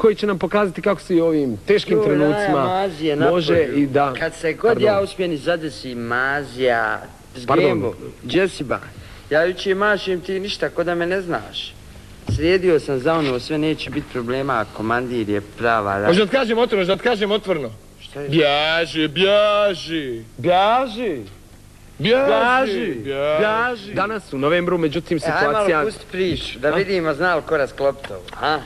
koji će nam pokazati kako se i ovim teškim trenucima mazije može i da... Kad se god Pardon. ja uspijem i zadesi mazija, gemo, Jessiba, ja juče mašim ti ništa, ko da me ne znaš. Slijedio sam za ono, sve neće biti problema, komandir je prava. ra- Može da otkažem otvorno, da otkažem otvorno. Šta je? Bjaži, bjaži, Bjaži! bjaži, Bjaži! Danas u novembru, međutim, E, aj malo situacija... pusti priču, da vidimo zna li ko raskloptao, a?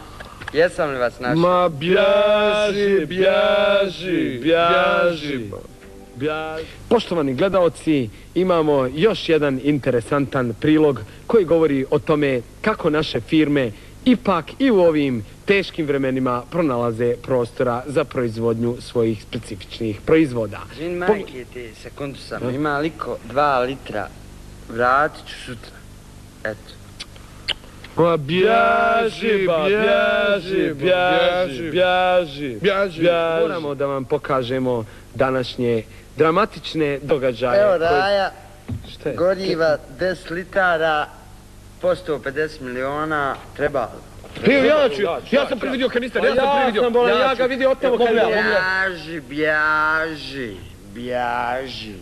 Jesam li vas našao? Ma bjaži, bjaži, bjaži. Bjaži. Poštovani gledaoci, imamo još jedan interesantan prilog koji govori o tome kako naše firme ipak i u ovim teškim vremenima pronalaze prostora za proizvodnju svojih specifičnih proizvoda. Zvin majke te, sekundu samo, ima liko dva litra, vratit ću sutra. Eto. Ma bjaži, bjaži, bjaži, bjaži, bjaži, Moramo da vam pokažemo današnje dramatične događaje. Evo koje- Raja, goriva 10 litara, po 150 miliona, treba? Evo ja ću, ja sam prividio kanister, ja sam prividio. sam, bola, ja ga vidio od tamo kad Pogledaj, ja- pogledaj. Bjaži, bjaži, bjaži.